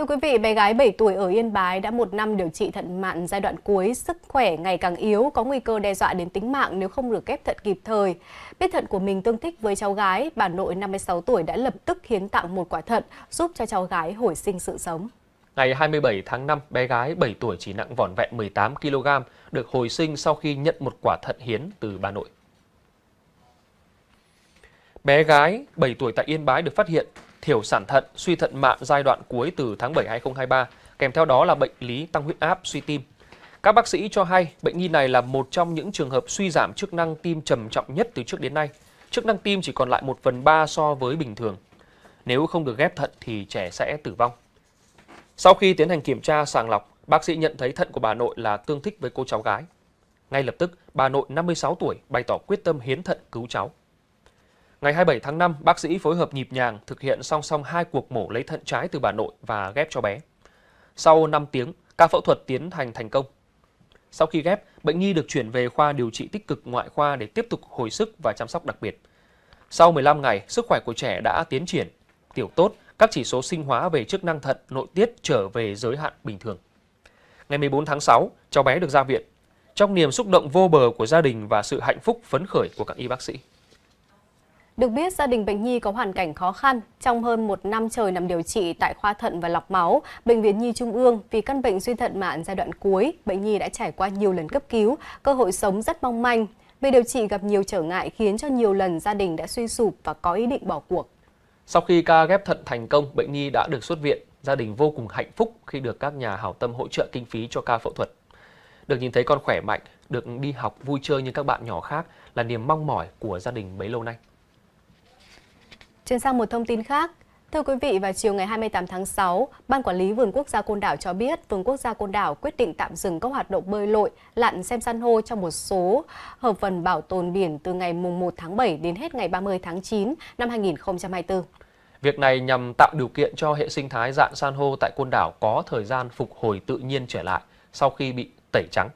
Thưa quý vị, bé gái 7 tuổi ở Yên Bái đã một năm điều trị thận mạn giai đoạn cuối, sức khỏe ngày càng yếu, có nguy cơ đe dọa đến tính mạng nếu không được ghép thận kịp thời. Biết thận của mình tương thích với cháu gái, bà nội 56 tuổi đã lập tức hiến tặng một quả thận, giúp cho cháu gái hồi sinh sự sống. Ngày 27 tháng 5, bé gái 7 tuổi chỉ nặng vỏn vẹn 18 kg được hồi sinh sau khi nhận một quả thận hiến từ bà nội. Bé gái 7 tuổi tại Yên Bái được phát hiện thiểu sản thận, suy thận mạng giai đoạn cuối từ tháng 7 2023, kèm theo đó là bệnh lý tăng huyết áp, suy tim. Các bác sĩ cho hay bệnh nhi này là một trong những trường hợp suy giảm chức năng tim trầm trọng nhất từ trước đến nay. Chức năng tim chỉ còn lại 1 phần 3 so với bình thường. Nếu không được ghép thận thì trẻ sẽ tử vong. Sau khi tiến hành kiểm tra sàng lọc, bác sĩ nhận thấy thận của bà nội là tương thích với cô cháu gái. Ngay lập tức, bà nội 56 tuổi bày tỏ quyết tâm hiến thận cứu cháu. Ngày 27 tháng 5, bác sĩ phối hợp nhịp nhàng thực hiện song song hai cuộc mổ lấy thận trái từ bà nội và ghép cho bé. Sau 5 tiếng, ca phẫu thuật tiến hành thành công. Sau khi ghép, bệnh nhi được chuyển về khoa điều trị tích cực ngoại khoa để tiếp tục hồi sức và chăm sóc đặc biệt. Sau 15 ngày, sức khỏe của trẻ đã tiến triển, tiểu tốt, các chỉ số sinh hóa về chức năng thận, nội tiết trở về giới hạn bình thường. Ngày 14 tháng 6, cháu bé được ra viện. Trong niềm xúc động vô bờ của gia đình và sự hạnh phúc phấn khởi của các y bác sĩ. Được biết, gia đình bệnh nhi có hoàn cảnh khó khăn. Trong hơn một năm trời nằm điều trị tại khoa thận và lọc máu, Bệnh viện Nhi Trung ương vì căn bệnh suy thận mạn giai đoạn cuối, bệnh nhi đã trải qua nhiều lần cấp cứu, cơ hội sống rất mong manh. về điều trị gặp nhiều trở ngại khiến cho nhiều lần gia đình đã suy sụp và có ý định bỏ cuộc. Sau khi ca ghép thận thành công, bệnh nhi đã được xuất viện. Gia đình vô cùng hạnh phúc khi được các nhà hảo tâm hỗ trợ kinh phí cho ca phẫu thuật. Được nhìn thấy con khỏe mạnh, được đi học vui chơi như các bạn nhỏ khác là niềm mong mỏi của gia đình bấy lâu nay. Chuyển sang một thông tin khác, Thưa quý vị, vào chiều ngày 28 tháng 6, Ban Quản lý Vườn Quốc gia Côn Đảo cho biết Vườn Quốc gia Côn Đảo quyết định tạm dừng các hoạt động bơi lội, lặn xem san hô trong một số hợp phần bảo tồn biển từ ngày 1 tháng 7 đến hết ngày 30 tháng 9 năm 2024. Việc này nhằm tạo điều kiện cho hệ sinh thái dạng san hô tại Côn Đảo có thời gian phục hồi tự nhiên trở lại sau khi bị tẩy trắng.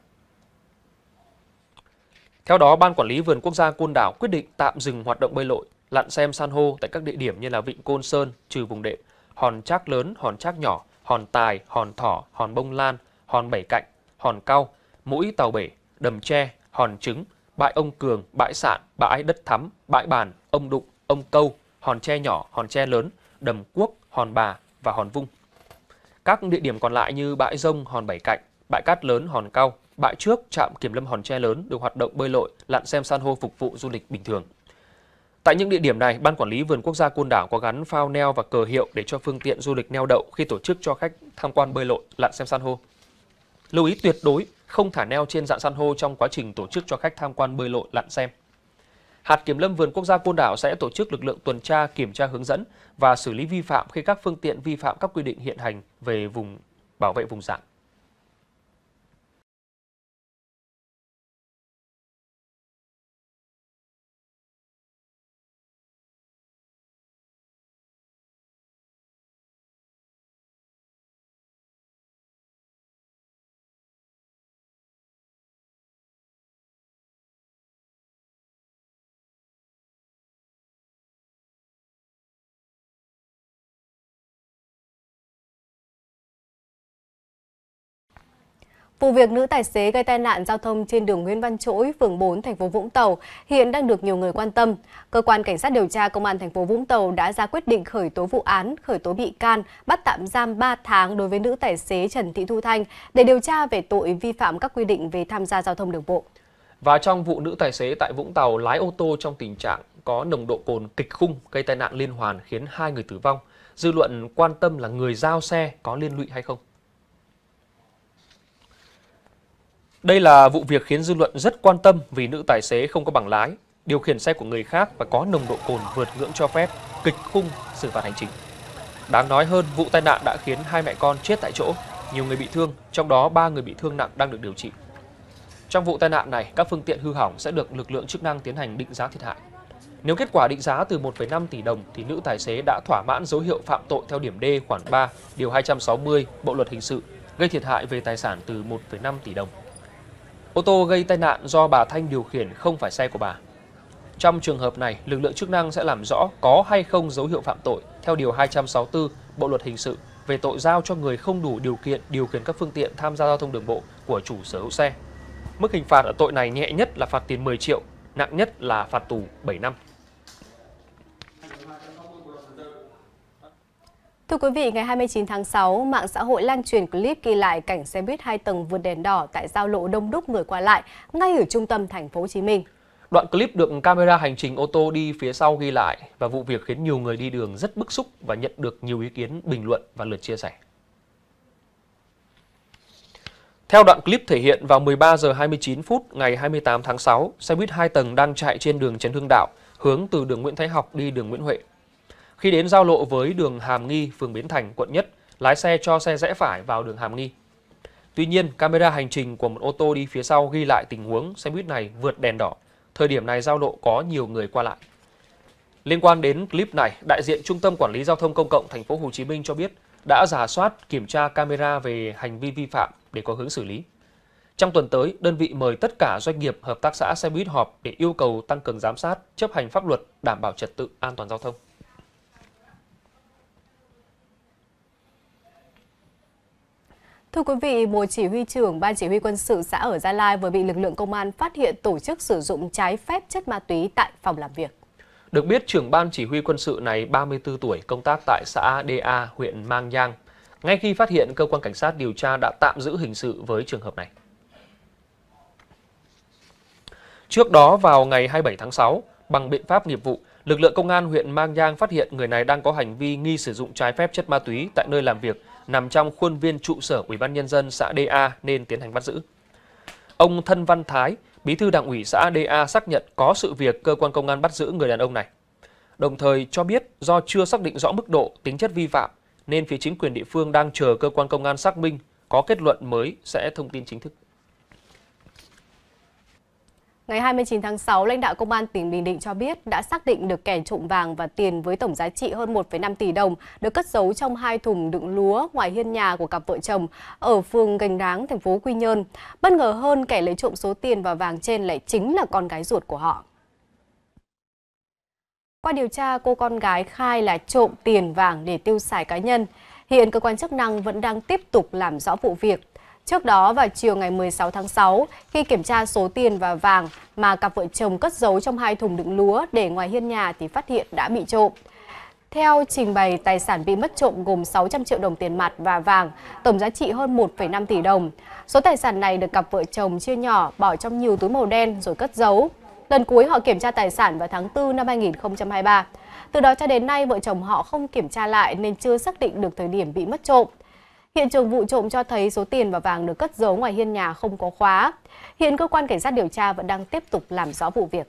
Theo đó, Ban Quản lý Vườn Quốc gia Côn Đảo quyết định tạm dừng hoạt động bơi lội, lặn xem san hô tại các địa điểm như là Vịnh Côn Sơn, trừ vùng đệm, hòn trác lớn, hòn trác nhỏ, hòn tài, hòn thỏ, hòn bông lan, hòn bảy cạnh, hòn cao, mũi tàu bể, đầm tre, hòn trứng, bãi ông cường, bãi sạn, bãi đất thắm, bãi bàn, ông đụng, ông câu, hòn tre nhỏ, hòn tre lớn, đầm quốc, hòn bà và hòn vung. Các địa điểm còn lại như bãi rông, hòn bảy cạnh, bãi cát lớn, hòn cao, bãi trước, trạm kiểm lâm hòn tre lớn được hoạt động bơi lội, lặn xem san hô phục vụ du lịch bình thường. Tại những địa điểm này, Ban Quản lý Vườn Quốc gia Côn Đảo có gắn phao neo và cờ hiệu để cho phương tiện du lịch neo đậu khi tổ chức cho khách tham quan bơi lội, lặn xem san hô. Lưu ý tuyệt đối không thả neo trên dạng san hô trong quá trình tổ chức cho khách tham quan bơi lội, lặn xem. Hạt Kiểm lâm Vườn Quốc gia Côn Đảo sẽ tổ chức lực lượng tuần tra, kiểm tra hướng dẫn và xử lý vi phạm khi các phương tiện vi phạm các quy định hiện hành về vùng bảo vệ vùng dạng. Vụ việc nữ tài xế gây tai nạn giao thông trên đường Nguyễn Văn Trỗi, phường 4, thành phố Vũng Tàu hiện đang được nhiều người quan tâm. Cơ quan cảnh sát điều tra công an thành phố Vũng Tàu đã ra quyết định khởi tố vụ án, khởi tố bị can, bắt tạm giam 3 tháng đối với nữ tài xế Trần Thị Thu Thanh để điều tra về tội vi phạm các quy định về tham gia giao thông đường bộ. Và trong vụ nữ tài xế tại Vũng Tàu lái ô tô trong tình trạng có nồng độ cồn kịch khung gây tai nạn liên hoàn khiến hai người tử vong, dư luận quan tâm là người giao xe có liên lụy hay không. Đây là vụ việc khiến dư luận rất quan tâm vì nữ tài xế không có bằng lái, điều khiển xe của người khác và có nồng độ cồn vượt ngưỡng cho phép, kịch khung xử phạt hành chính. Đáng nói hơn, vụ tai nạn đã khiến hai mẹ con chết tại chỗ, nhiều người bị thương, trong đó ba người bị thương nặng đang được điều trị. Trong vụ tai nạn này, các phương tiện hư hỏng sẽ được lực lượng chức năng tiến hành định giá thiệt hại. Nếu kết quả định giá từ 1,5 tỷ đồng thì nữ tài xế đã thỏa mãn dấu hiệu phạm tội theo điểm D khoản 3, điều 260 Bộ luật hình sự, gây thiệt hại về tài sản từ 1,5 tỷ đồng. Ô tô gây tai nạn do bà Thanh điều khiển không phải xe của bà. Trong trường hợp này, lực lượng chức năng sẽ làm rõ có hay không dấu hiệu phạm tội theo Điều 264 Bộ Luật Hình sự về tội giao cho người không đủ điều kiện điều khiển các phương tiện tham gia giao thông đường bộ của chủ sở hữu xe. Mức hình phạt ở tội này nhẹ nhất là phạt tiền 10 triệu, nặng nhất là phạt tù 7 năm. Thưa quý vị, ngày 29 tháng 6, mạng xã hội lan truyền clip ghi lại cảnh xe buýt hai tầng vượt đèn đỏ tại giao lộ đông đúc người qua lại ngay ở trung tâm thành phố Hồ Chí Minh. Đoạn clip được camera hành trình ô tô đi phía sau ghi lại và vụ việc khiến nhiều người đi đường rất bức xúc và nhận được nhiều ý kiến bình luận và lượt chia sẻ. Theo đoạn clip thể hiện vào 13 giờ 29 phút ngày 28 tháng 6, xe buýt 2 tầng đang chạy trên đường Trần Hưng Đạo, hướng từ đường Nguyễn Thái Học đi đường Nguyễn Huệ. Khi đến giao lộ với đường Hàm Nghi, phường Bến Thành, quận Nhất, lái xe cho xe rẽ phải vào đường Hàm Nghi. Tuy nhiên, camera hành trình của một ô tô đi phía sau ghi lại tình huống xe buýt này vượt đèn đỏ. Thời điểm này giao lộ có nhiều người qua lại. Liên quan đến clip này, đại diện Trung tâm Quản lý Giao thông Công cộng thành phố Hồ Chí Minh cho biết đã giả soát kiểm tra camera về hành vi vi phạm để có hướng xử lý. Trong tuần tới, đơn vị mời tất cả doanh nghiệp, hợp tác xã xe buýt họp để yêu cầu tăng cường giám sát, chấp hành pháp luật, đảm bảo trật tự an toàn giao thông. Thưa quý vị, một chỉ huy trưởng Ban Chỉ huy quân sự xã ở Gia Lai vừa bị lực lượng công an phát hiện tổ chức sử dụng trái phép chất ma túy tại phòng làm việc. Được biết, trưởng ban chỉ huy quân sự này 34 tuổi, công tác tại xã DA, huyện Mang Giang. Ngay khi phát hiện, cơ quan cảnh sát điều tra đã tạm giữ hình sự với trường hợp này. Trước đó, vào ngày 27 tháng 6, bằng biện pháp nghiệp vụ, lực lượng công an huyện Mang Giang phát hiện người này đang có hành vi nghi sử dụng trái phép chất ma túy tại nơi làm việc nằm trong khuôn viên trụ sở Ủy ban nhân dân xã DA nên tiến hành bắt giữ. Ông Thân Văn Thái, Bí thư Đảng ủy xã DA xác nhận có sự việc cơ quan công an bắt giữ người đàn ông này. Đồng thời cho biết do chưa xác định rõ mức độ tính chất vi phạm nên phía chính quyền địa phương đang chờ cơ quan công an xác minh có kết luận mới sẽ thông tin chính thức. Ngày 29 tháng 6, lãnh đạo Công an tỉnh Bình Định cho biết đã xác định được kẻ trộm vàng và tiền với tổng giá trị hơn 1,5 tỷ đồng được cất giấu trong hai thùng đựng lúa ngoài hiên nhà của cặp vợ chồng ở phường Gành Đáng, thành phố Quy Nhơn. Bất ngờ hơn, kẻ lấy trộm số tiền và vàng trên lại chính là con gái ruột của họ. Qua điều tra, cô con gái khai là trộm tiền vàng để tiêu xài cá nhân. Hiện cơ quan chức năng vẫn đang tiếp tục làm rõ vụ việc. Trước đó vào chiều ngày 16 tháng 6, khi kiểm tra số tiền và vàng mà cặp vợ chồng cất giấu trong hai thùng đựng lúa để ngoài hiên nhà thì phát hiện đã bị trộm. Theo trình bày, tài sản bị mất trộm gồm 600 triệu đồng tiền mặt và vàng, tổng giá trị hơn 1,5 tỷ đồng. Số tài sản này được cặp vợ chồng chia nhỏ bỏ trong nhiều túi màu đen rồi cất giấu. Lần cuối họ kiểm tra tài sản vào tháng 4 năm 2023. Từ đó cho đến nay, vợ chồng họ không kiểm tra lại nên chưa xác định được thời điểm bị mất trộm. Hiện trường vụ trộm cho thấy số tiền và vàng được cất giấu ngoài hiên nhà không có khóa. Hiện cơ quan cảnh sát điều tra vẫn đang tiếp tục làm rõ vụ việc.